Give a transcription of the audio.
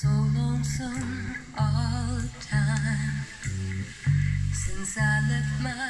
so lonesome all the time. Since I left my